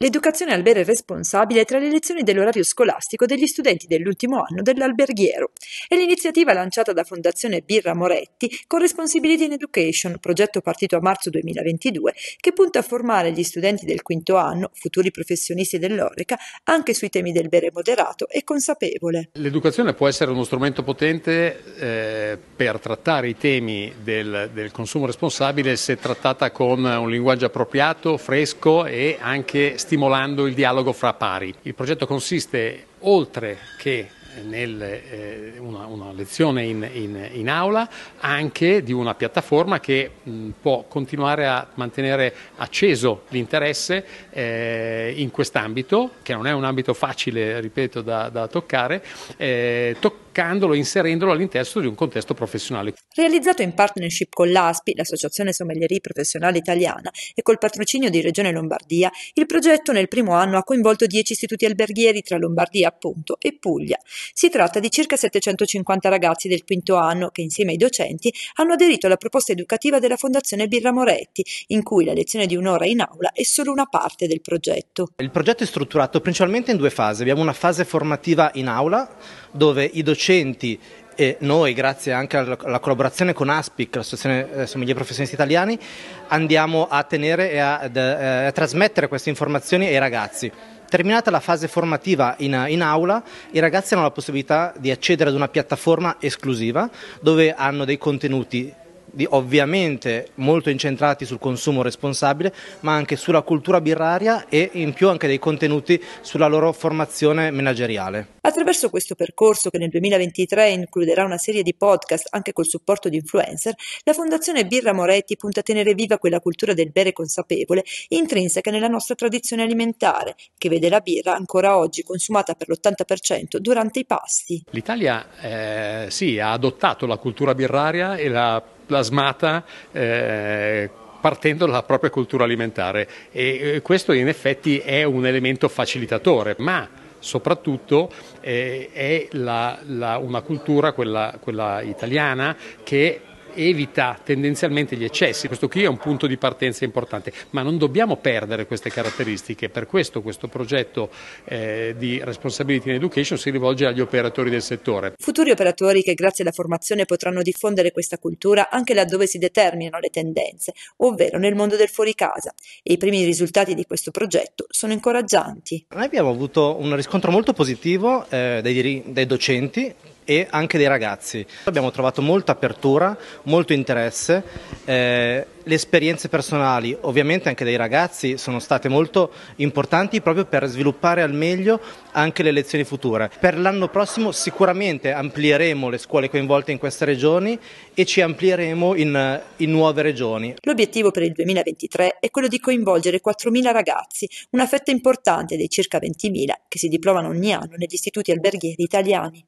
L'educazione al bere responsabile tra le lezioni dell'orario scolastico degli studenti dell'ultimo anno dell'alberghiero. È l'iniziativa lanciata da Fondazione Birra Moretti con Responsibility in Education, progetto partito a marzo 2022, che punta a formare gli studenti del quinto anno, futuri professionisti dell'Oreca, anche sui temi del bere moderato e consapevole. L'educazione può essere uno strumento potente eh, per trattare i temi del, del consumo responsabile se trattata con un linguaggio appropriato, fresco e anche stimolando il dialogo fra pari. Il progetto consiste, oltre che nel, eh, una, una, lezione in, in, in, aula, anche di una piattaforma che mh, può continuare a mantenere acceso l'interesse eh, in quest'ambito, che non è un ambito facile, ripeto, da, da toccare, eh, toccandolo, inserendolo all'interno di un contesto professionale. Realizzato in partnership con l'ASPI, l'Associazione Sommelieri Professionale Italiana, e col patrocinio di Regione Lombardia, il progetto nel primo anno ha coinvolto 10 istituti alberghieri tra Lombardia appunto e Puglia. Si tratta di circa 750 ragazzi del quinto anno che insieme ai docenti hanno aderito alla proposta educativa della Fondazione Birra Moretti, in cui la lezione di un'ora in aula è solo una parte del progetto. Il progetto è strutturato principalmente in due fasi. Abbiamo una fase formativa in aula dove i docenti e noi, grazie anche alla collaborazione con ASPIC, l'Associazione eh, Sommelier Professionisti Italiani, andiamo a tenere e a, a, a trasmettere queste informazioni ai ragazzi. Terminata la fase formativa in, in, aula, i ragazzi hanno la possibilità di accedere ad una piattaforma esclusiva dove hanno dei contenuti ovviamente molto incentrati sul consumo responsabile, ma anche sulla cultura birraria e in più anche dei contenuti sulla loro formazione manageriale. Attraverso questo percorso, che nel 2023 includerà una serie di podcast anche col supporto di influencer, la Fondazione Birra Moretti punta a tenere viva quella cultura del bere consapevole intrinseca nella nostra tradizione alimentare, che vede la birra ancora oggi consumata per l'80% durante i pasti. L'Italia eh, sì, ha adottato la cultura birraria e l'ha plasmata eh, partendo dalla propria cultura alimentare. E eh, questo in effetti è un elemento facilitatore, ma soprattutto eh, è la, la, una cultura, quella, quella italiana, che evita tendenzialmente gli eccessi. Questo qui è un punto di partenza importante, ma non dobbiamo perdere queste caratteristiche. Per questo questo progetto eh, di Responsibility in Education si rivolge agli operatori del settore. Futuri operatori che grazie alla formazione potranno diffondere questa cultura anche laddove si determinano le tendenze, ovvero nel mondo del fuori casa. E i primi risultati di questo progetto sono incoraggianti. Noi abbiamo avuto un riscontro molto positivo eh, dai, dai docenti e anche dei ragazzi. Abbiamo trovato molta apertura, molto interesse, eh, le esperienze personali ovviamente anche dei ragazzi sono state molto importanti proprio per sviluppare al meglio anche le lezioni future. Per l'anno prossimo sicuramente amplieremo le scuole coinvolte in queste regioni e ci amplieremo in, in nuove regioni. L'obiettivo per il 2023 è quello di coinvolgere 4.000 ragazzi, una fetta importante dei circa 20.000 che si diplomano ogni anno negli istituti alberghieri italiani.